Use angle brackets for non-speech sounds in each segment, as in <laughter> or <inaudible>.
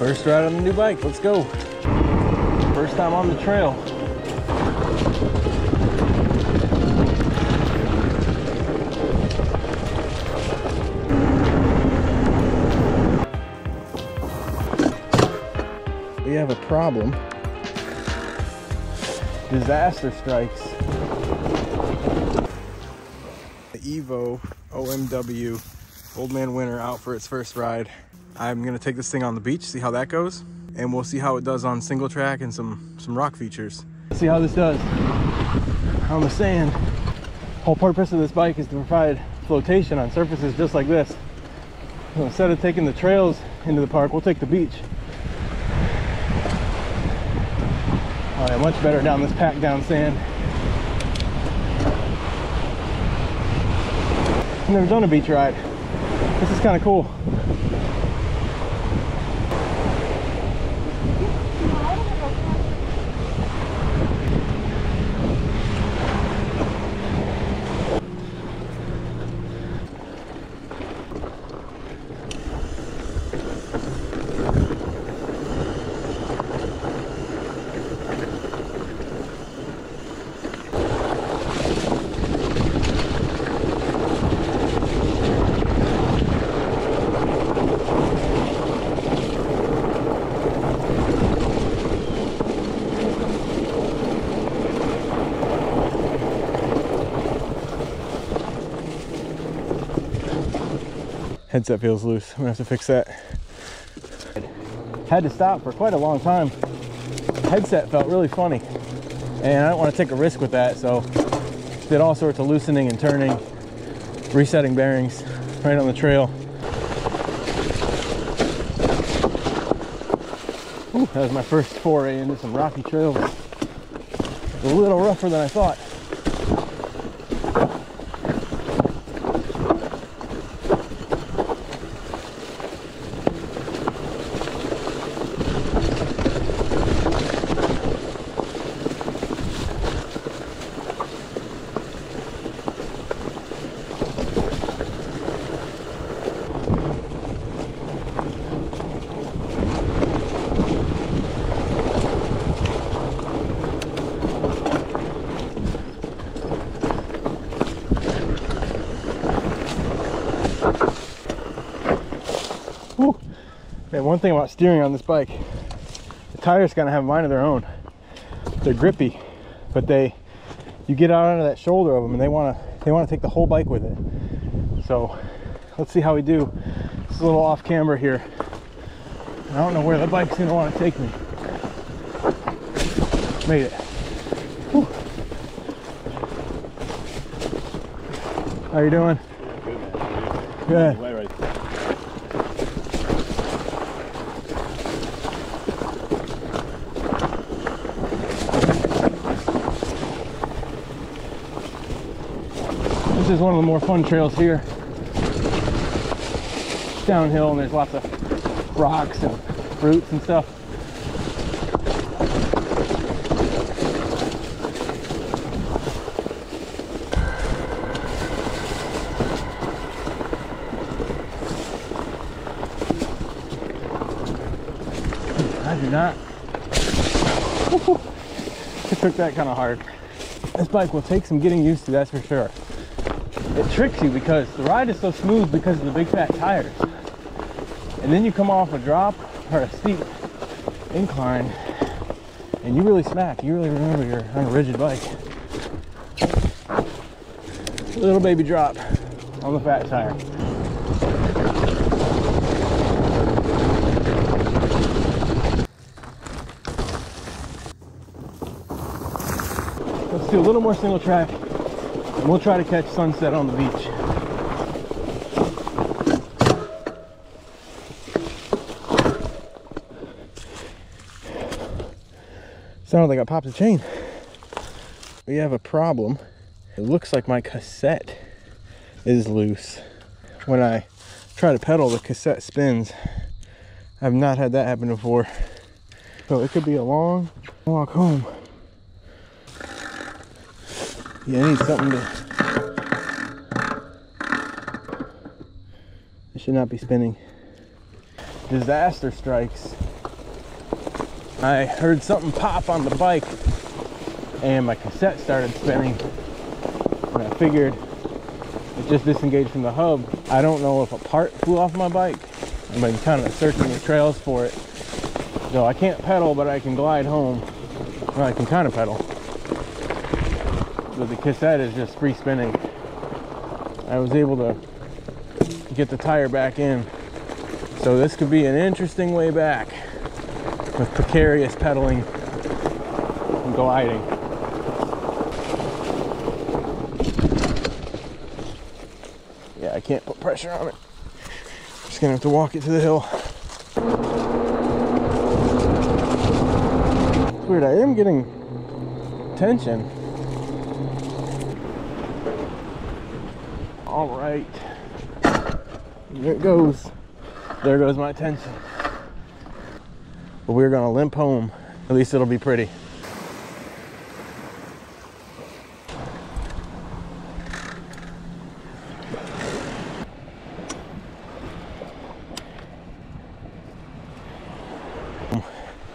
First ride on the new bike, let's go. First time on the trail. We have a problem. Disaster strikes. The Evo OMW Old Man Winter out for its first ride. I'm gonna take this thing on the beach, see how that goes, and we'll see how it does on single track and some, some rock features. See how this does on the sand. Whole purpose of this bike is to provide flotation on surfaces just like this. So instead of taking the trails into the park, we'll take the beach. Oh yeah, much better down this packed down sand. I've never done a beach ride. This is kind of cool. Headset feels loose. I'm gonna have to fix that. Had to stop for quite a long time. Headset felt really funny. And I don't want to take a risk with that, so did all sorts of loosening and turning, resetting bearings right on the trail. Ooh, that was my first foray into some rocky trails. A little rougher than I thought. Man, one thing about steering on this bike, the tires kind of have a mind of their own. They're grippy, but they, you get out onto that shoulder of them and they want to, they want to take the whole bike with it. So let's see how we do. It's a little off camber here. I don't know where the bike's gonna want to take me. Made it. Whew. How you doing? Good. Way is one of the more fun trails here. It's downhill and there's lots of rocks and roots and stuff. I do not. <laughs> I took that kind of hard. This bike will take some getting used to, that's for sure. It tricks you because the ride is so smooth because of the big fat tires. And then you come off a drop or a steep incline and you really smack. You really remember you're on a rigid bike. Little baby drop on the fat tire. Let's do a little more single track and we'll try to catch sunset on the beach. Sounded like I popped a chain. We have a problem. It looks like my cassette is loose. When I try to pedal, the cassette spins. I've not had that happen before. So it could be a long walk home. I need something to... It should not be spinning. Disaster strikes. I heard something pop on the bike and my cassette started spinning. And I figured it just disengaged from the hub. I don't know if a part flew off my bike. I've been kind of searching the trails for it. So I can't pedal, but I can glide home. Well, I can kind of pedal. But the cassette is just free spinning. I was able to get the tire back in. So this could be an interesting way back with precarious pedaling and gliding. Yeah, I can't put pressure on it. Just gonna have to walk it to the hill. It's weird, I am getting tension. All right. There it goes. There goes my tension. But we're gonna limp home. At least it'll be pretty.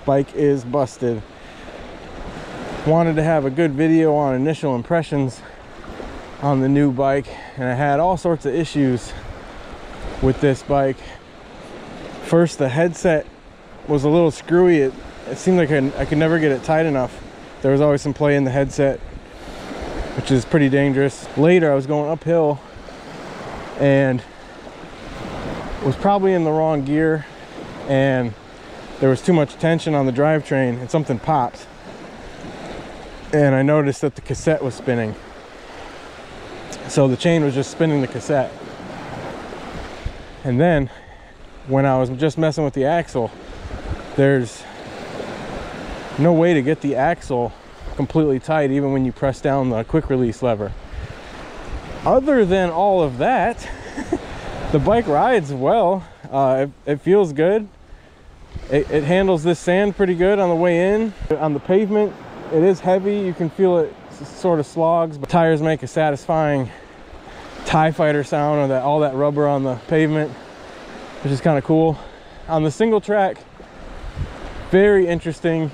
Bike is busted. Wanted to have a good video on initial impressions on the new bike and I had all sorts of issues with this bike. First, the headset was a little screwy. It, it seemed like I, I could never get it tight enough. There was always some play in the headset, which is pretty dangerous. Later, I was going uphill and was probably in the wrong gear and there was too much tension on the drivetrain and something popped. And I noticed that the cassette was spinning. So the chain was just spinning the cassette. And then when I was just messing with the axle, there's no way to get the axle completely tight even when you press down the quick release lever. Other than all of that, <laughs> the bike rides well. Uh, it, it, feels good. It, it handles this sand pretty good on the way in. On the pavement, it is heavy. You can feel it sort of slogs, but tires make a satisfying TIE fighter sound or that all that rubber on the pavement, which is kind of cool. On the single track, very interesting.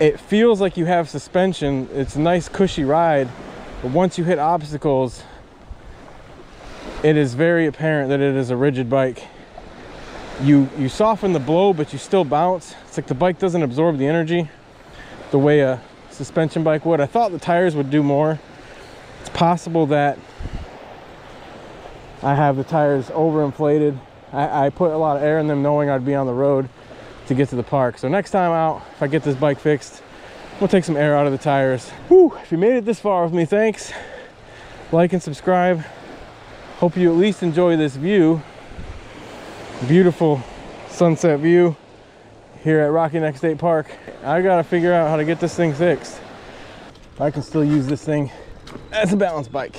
It feels like you have suspension. It's a nice cushy ride, but once you hit obstacles, it is very apparent that it is a rigid bike. You, you soften the blow, but you still bounce. It's like the bike doesn't absorb the energy the way a suspension bike would. I thought the tires would do more it's possible that I have the tires overinflated. I, I put a lot of air in them knowing I'd be on the road to get to the park. So next time out, if I get this bike fixed, we'll take some air out of the tires. Whew, if you made it this far with me, thanks. Like and subscribe. Hope you at least enjoy this view. Beautiful sunset view here at Rocky Neck State Park. I gotta figure out how to get this thing fixed. I can still use this thing that's a balance bike.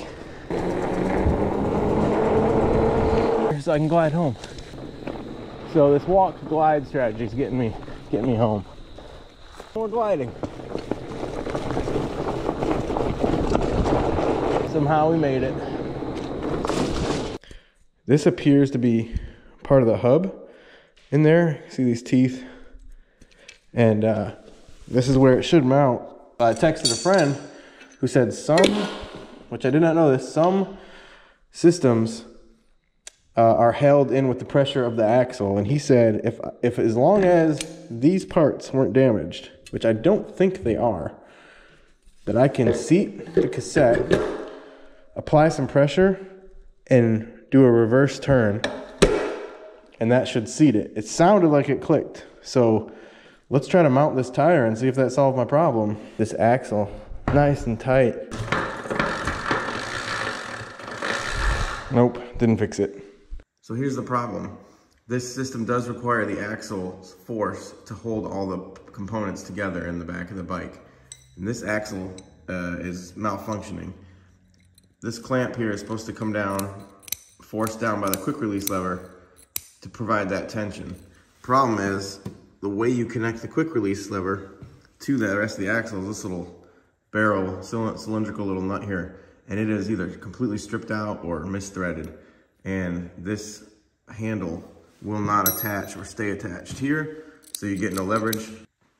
So I can glide home. So this walk glide strategy is getting me getting me home. More gliding. Somehow we made it. This appears to be part of the hub in there. See these teeth? And uh, this is where it should mount. I texted a friend who said some, which I did not know this, some systems uh, are held in with the pressure of the axle. And he said, if, if as long as these parts weren't damaged, which I don't think they are, that I can seat the cassette, apply some pressure, and do a reverse turn, and that should seat it. It sounded like it clicked. So let's try to mount this tire and see if that solved my problem. This axle nice and tight. Nope, didn't fix it. So here's the problem. This system does require the axle's force to hold all the components together in the back of the bike. And this axle uh, is malfunctioning. This clamp here is supposed to come down, forced down by the quick release lever to provide that tension. Problem is, the way you connect the quick release lever to the rest of the axle is this little barrel cylindrical little nut here and it is either completely stripped out or misthreaded and this handle will not attach or stay attached here so you get no leverage.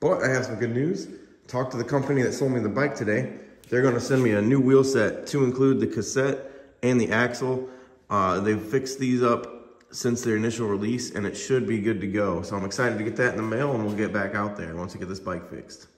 But I have some good news. Talked to the company that sold me the bike today. They're gonna send me a new wheel set to include the cassette and the axle. Uh, they've fixed these up since their initial release and it should be good to go. So I'm excited to get that in the mail and we'll get back out there once we get this bike fixed.